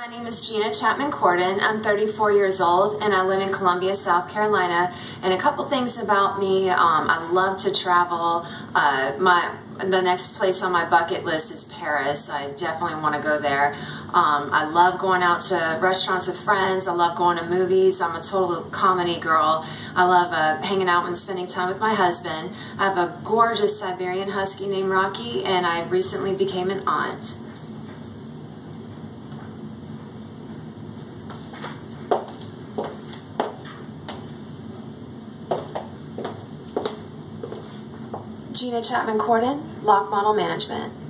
My name is Gina Chapman Cordan. I'm 34 years old and I live in Columbia, South Carolina. And a couple things about me, um, I love to travel. Uh, my The next place on my bucket list is Paris. I definitely want to go there. Um, I love going out to restaurants with friends. I love going to movies. I'm a total comedy girl. I love uh, hanging out and spending time with my husband. I have a gorgeous Siberian Husky named Rocky and I recently became an aunt. Gina Chapman Cordan, Locke Model Management.